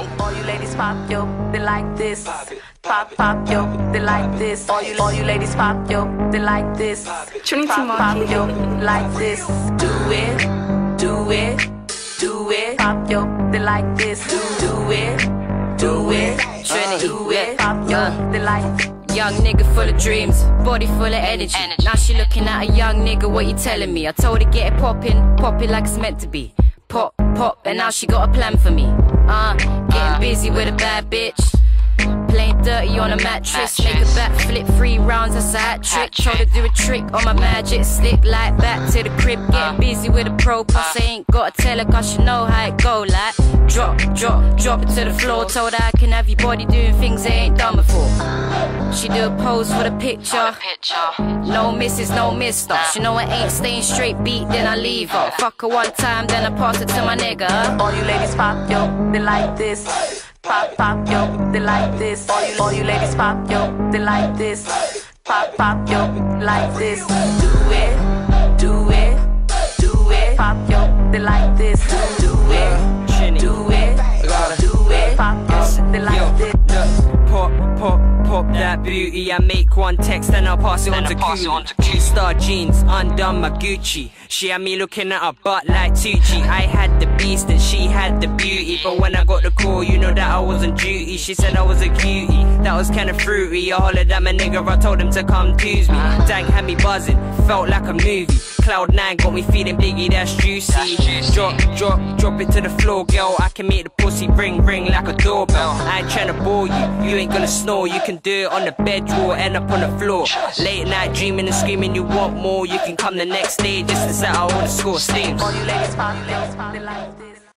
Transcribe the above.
ladies pop yo, they like this. Pop pop yo, they like this. All you all you ladies pop yo, they like this. Trinity Pop pop Monkey. yo, like this. Do it, do it, do it. Pop yo, they like this. Do do it, do it, Trinity, do it. yeah. Pop yo, Uh. they like. Young nigga full of dreams, body full of energy. Now she looking at a young nigga, what you telling me? I told her get it poppin', pop it like it's meant to be. Pop, pop, and now she got a plan for me. Uh, getting uh. busy with a bad bitch. Playing dirty on a mattress, make a back flip three rounds, that's a hat trick. Try to do a trick on my magic, slip like back to the crib. Uh. Getting busy with a pro, plus I uh. ain't gotta tell her cause she know how it go. Like, drop, drop, drop it to the floor. Told her I can have your body doing things they ain't done before. She do a pose for the picture. No misses, no mister. She know I ain't staying straight beat, then I leave her. Fuck her one time, then I pass it to my nigga. All you ladies pop yo, they like this. Pop pop yo, they like this. All you all you ladies pop yo, they like this. Pop pop yo, like this. Do it, that booty. I make one text and I'll pass it on to Coolie. Two star jeans, undone my Gucci. She had me looking at her butt like Tucci. I had the beast and she had the beauty. But when I got the call, you know that was on duty. She said I was a cutie. That was kinda fruity. I hollered at my nigga, I told him to come twos me. Dang had me buzzing, felt like a movie. Cloud nine got me feeling biggie, that's juicy. Drop, drop, drop it to the floor, girl. I can make the pussy ring, ring like a doorbell. I ain't tryna bore you, you ain't gonna snore. You can do it on the bed or end up on the floor. Late night dreaming and screaming, you want more. You can come the next day just to set out all the score Steamz.